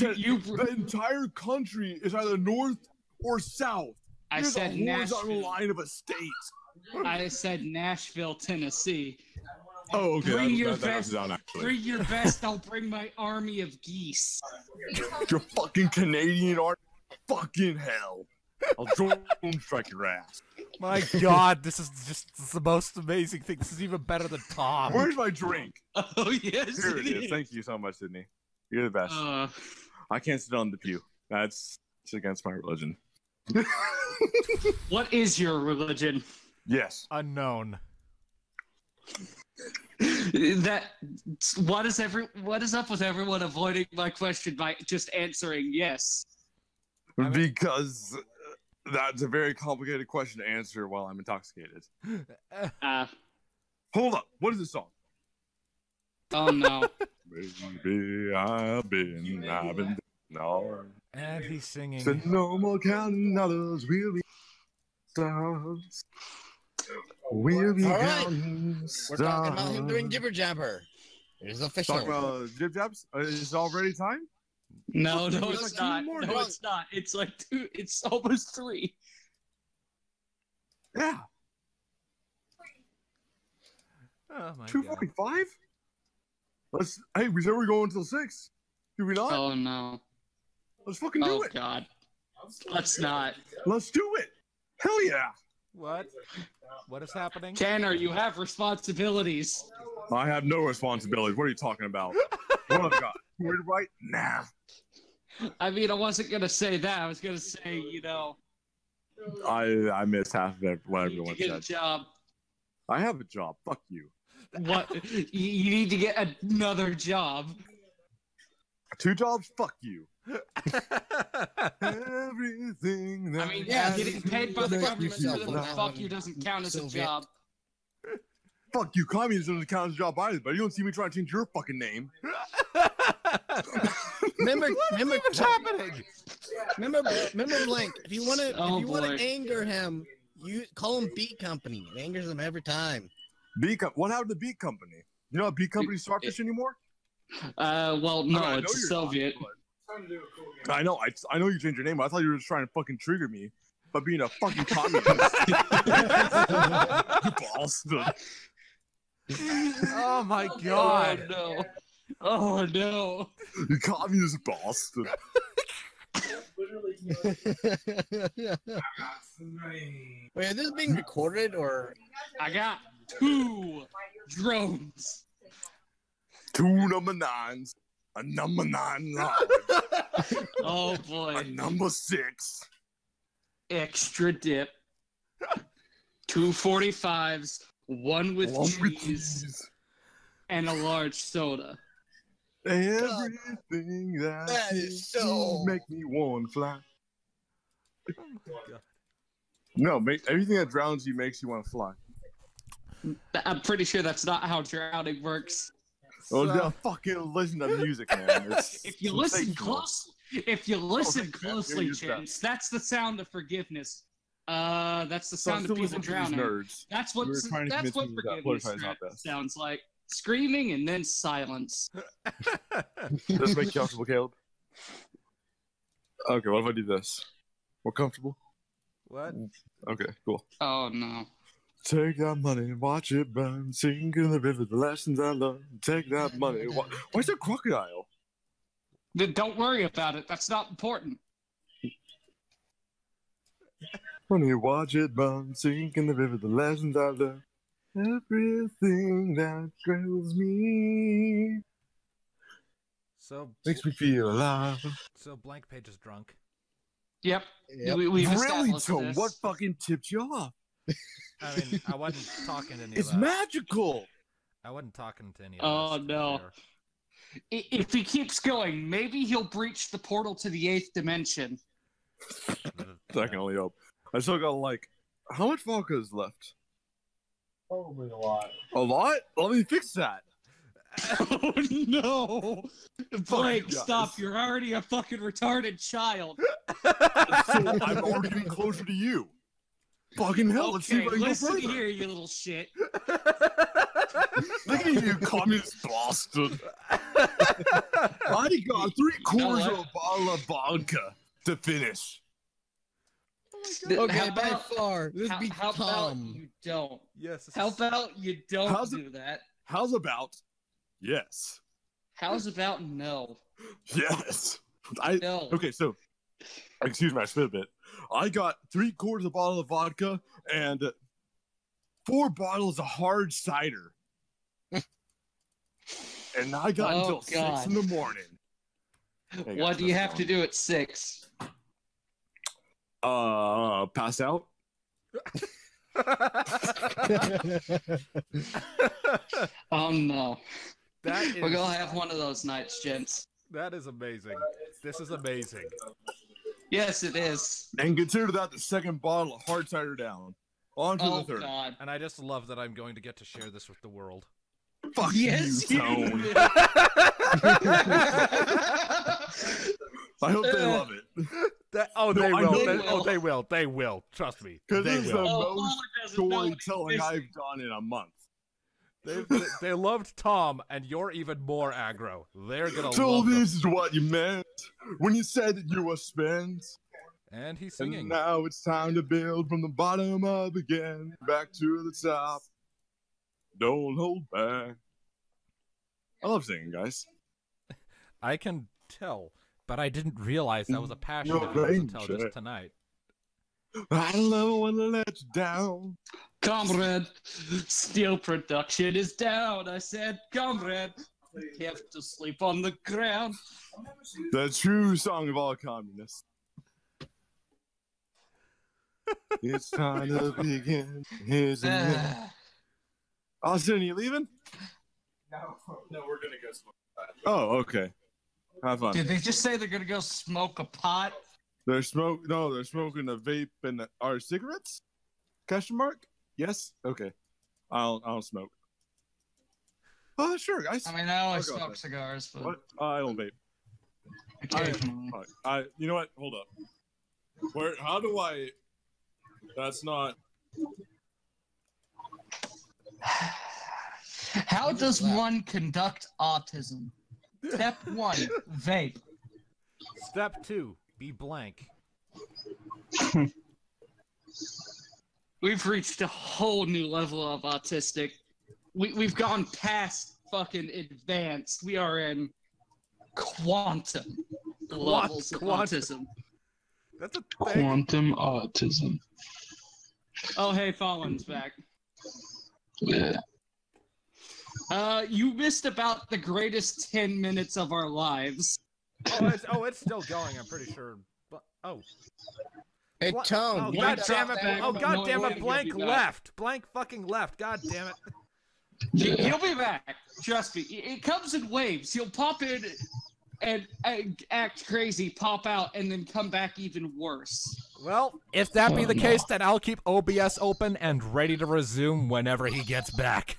You, you the entire country is either north or south. I There's said a horizontal Nashville. line of a state. I said Nashville, Tennessee. Oh, okay. Bring your that- that best. was down. Bring your best. I'll bring my army of geese. Your fucking Canadian art. Fucking hell. I'll drone strike your ass. My God, this is just this is the most amazing thing. This is even better than Tom. Where's my drink? Oh yes, Here it is. Thank you so much, Sydney. You're the best. Uh, I can't sit on the pew. That's it's against my religion. what is your religion? Yes. Unknown. that what is every what is up with everyone avoiding my question by just answering yes? Because that's a very complicated question to answer while I'm intoxicated. Uh, Hold up. What is this song? oh no. Baby, I've been, I've been no. And he's singing. Said no more counting dollars. We'll be stars. We'll be All right. counting We're talking about him doing jibber jabber. It is official. Talk about jib jabs. Is it already time? No, It's no, it's two not. more No, months. it's not. It's like two. It's almost three. Yeah. Oh my Two Let's. Hey, we said we're going until six. Do we not? Oh no. Let's fucking do Oh it. god. Let's not. Let's do it. Hell yeah. What? What is happening? Tanner, you have responsibilities. I have no responsibilities. What are you talking about? what have I got? Word right? Nah. I mean, I wasn't gonna say that. I was gonna say, you know, I I missed half of it, what everyone to get a job. I have a job. Fuck you. What? you, you need to get another job. Two jobs. Fuck you. Everything that I mean, Yeah, getting paid by the government yourself for for the fuck you doesn't count as a job. Fuck you. Communism doesn't count as a job either. But you don't see me trying to change your fucking name. Remember, remember, What's happening? remember, remember, Blank. If you want to, Oh, if you want to anger him, you call him B Company. It angers him every time. B Com- What happened to B Company? You know how B Company's starfish anymore? Uh, well, I mean, no, I know it's you're not, Soviet. I know. I, I know you changed your name. But I thought you were just trying to fucking trigger me by being a fucking communist. you bastard. Oh my Oh God. Oh, no! Oh no! You communist bastard. Wait, is this being recorded or? I got two drones. Two number nines. A number nine large. Oh boy. a number six. Extra dip. Two forty fives, one with One with cheese, cheese. and a large soda. Everything that, That you is so- make me want to fly. Oh. No, make, everything that drowns you makes you want to fly. I'm pretty sure that's not how drowning works. Oh, So- yeah, fucking listen to music, man. It's If you listen sensational. close, if you listen thank you, man. closely, Use that. Chance, that's the sound of forgiveness. Uh, that's the sound still of people listen to these drowning. nerds. That's what You were that's what me that forgiveness Spotify is not ra- best. sounds like. Screaming and then silence. Does this make you comfortable, Caleb? Okay, what if I do this? More comfortable? What? Okay, cool. Oh no. Take that money watch it burn. Sink in the river, the lessons I learned. Take that money. Why, why is there a crocodile? Don't worry about it. That's not important. Money, watch it burn. Sink in the river, the lessons I learned. Everything that thrills me So makes me feel alive. so blank page is drunk. Yep. Yep. We, we've really, established Tom? this. What fucking tipped you off? I mean, I wasn't talking to any It's of that. magical. I wasn't talking to any of Oh, this, no. fair. I- If he keeps going, maybe he'll breach the portal to the eighth dimension. I can only hope. I still got like, how much vodka is left? Probably a lot. A lot? Let me fix that. oh no! Blake, guys. stop! You're already a fucking retarded child. So I'm already getting closer to you. Fucking hell, let's see okay, if I can go listen further. here, you little shit. Look at you, communist bastard. I got three quarters of a bottle of vodka to finish. Oh okay, How by about- far, this how, beats how about you don't? yes. this How is- about you don't How's it- do that? How's about yes? How's about no? Yes. I No. okay, so excuse me, I spit a bit. I got three quarters of a bottle of vodka and four bottles of hard cider. and I got Oh, until six in the morning. What do you how's it have to do at six? Uh, pass out. Oh no. that is We're gonna have one of those nights, gents. that is amazing. This is amazing. Yes, it is. And consider that the second bottle of hard cider down. On to Oh the third. god. And I just love that I'm going to get to share this with the world. Fuck Yes, you, you Tone. will. I hope they Uh, love it. That, oh, No, they will. know They, they oh, will. they will. They will. Trust me. Because They this is will. the Oh, most Paula doesn't know what storytelling I've done in a month. They, they, they loved Tom, and you're even more aggro. They're gonna So this is what you meant when you said that you were spent. And he's singing. And now it's time to build from the bottom up again, back to the top. Don't hold back. I love singing, guys. I can tell, but I didn't realize that was a passion You're of yours until just tonight. I don't ever want to let you down. Comrade, steel production is down. I said, comrade, you have to sleep on the ground. The true song of all communists. it's time to begin. Here's a minute. Ah, Austin, you leaving? No, no, we're gonna go smoke. Oh, okay. Have fun. Did they just say they're gonna go smoke a pot? They're smoke. No, they're smoking a vape and are cigarettes? Question mark? Yes. Okay. I'll I'll smoke. Oh, sure, guys. I mean, I only I'll go with smoke cigars, but What? Uh, I don't vape. occasionally. Fuck. I. You know what? Hold up. Where? How do I? That's not. How does one conduct autism? Step one, vape. Step two: be blank. We've reached a whole new level of autistic. We we've gone past fucking advanced. We are in quantum levels of quantum. autism. That's a thing. Quantum autism. Oh hey, Fallen's back. Yeah. Uh, you missed about the greatest ten minutes of our lives. Oh, it's, oh, it's still going. I'm pretty sure. But oh, Hey, Bla- Tom. oh you god oh, damn it! back, Oh but god no, damn it it! Blank give you back. left. Blank fucking left. God damn it! He- Yeah. He'll be back. Trust me. It it comes in waves. He'll pop in and, and act crazy, pop out, and then come back even worse. Well, if that be Oh, the case, then I'll keep OBS open and ready to resume whenever he gets back.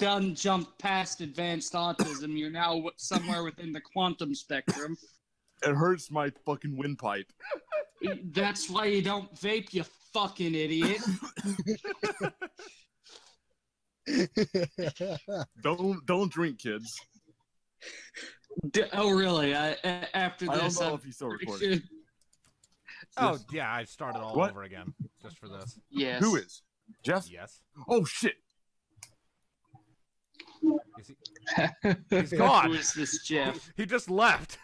You've done jumped past advanced autism. You're now somewhere within the quantum spectrum. It hurts my fucking windpipe. That's why you don't vape, you fucking idiot. Don't don't drink, kids. D- oh, really? I, a- after I don't know I'm if he's still pretty recording. sure- Oh yeah, I started all What? over again just for this. Yes. Who is? Jeff? Yes. Oh shit! Is he? He's Who gone. is this Jeff? He just left.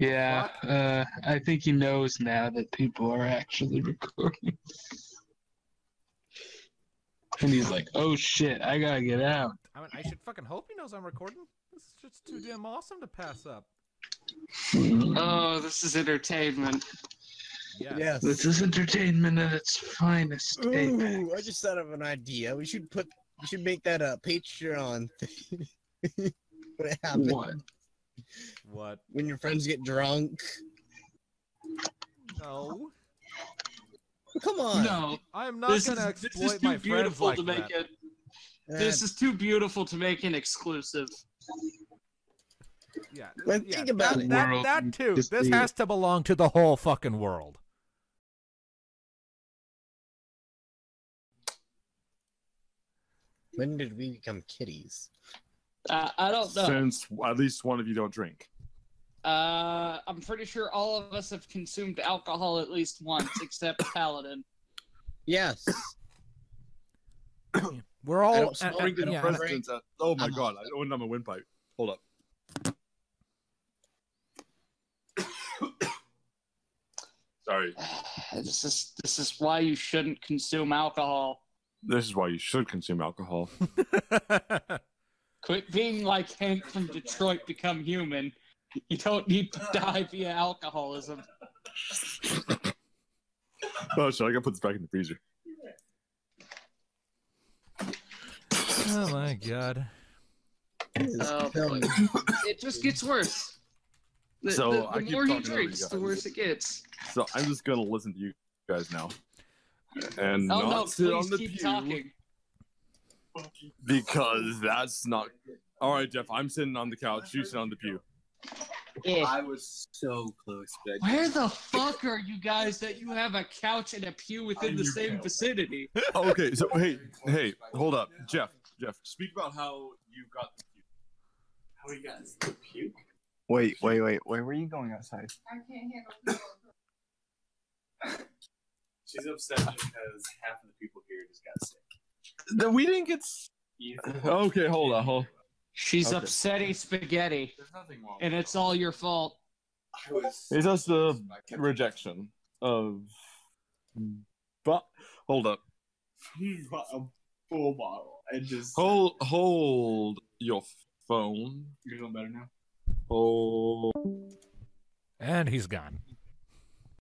Yeah. Uh, I think he knows now that people are actually recording. and he's like, "Oh shit, I gotta get out." I mean, I should fucking hope he knows I'm recording. This is just too damn awesome to pass up. Oh, this is entertainment. Yes. Yes. This is entertainment at its finest. Apex. Ooh, I just thought of an idea. We should put. We should make that a Patreon thing. what happens What? What? when your friends get drunk? No. Come on. No, I'm not this is, gonna this exploit is too my friends beautiful like to make that. it. This is too beautiful to make an exclusive. Yeah. But yeah, think about that, it. That, that too. This has to belong to the whole fucking world. When did we become kitties? Uh, I don't know. Since at least one of you don't drink. Uh, I'm pretty sure all of us have consumed alcohol at least once, except Paladin. Yes. We're all don't uh, smoke, uh, I don't yeah, drink. presidents at- Oh my I'm god! I opened up my windpipe. Hold up. Sorry. This is this is why you shouldn't consume alcohol. This is why you should consume alcohol. Quit being like Hank from Detroit Become Human. You don't need to die via alcoholism. Oh shit! I gotta put this back in the freezer. oh my god. Oh, boy. It just gets worse. The, So, the, the keep more he talking over you drinks, the worse it gets. So I'm just gonna listen to you guys now, and Oh not no, sit on the keep pew talking. because that's not. All right, Jeff. I'm sitting on the couch. You sit on the pew. Yeah. I was so close, but Where the fuck are you guys that you have a couch and a pew within I'm the same pal. vicinity? Okay, so hey, hey, hold up, Jeff. Jeff, speak about how you got the pew. how we got the puke. Wait, wait, wait. Where were you going outside? I can't handle people. She's upset because half of the people here just got sick. Then we didn't get. Okay, hold on, hold. She's Okay. upsetting spaghetti, There's nothing wrong. and it's all your fault. I was. Is us the rejection of? But hold up, a full bottle and just. hold, hold your phone. You're doing better now. Oh, And he's gone.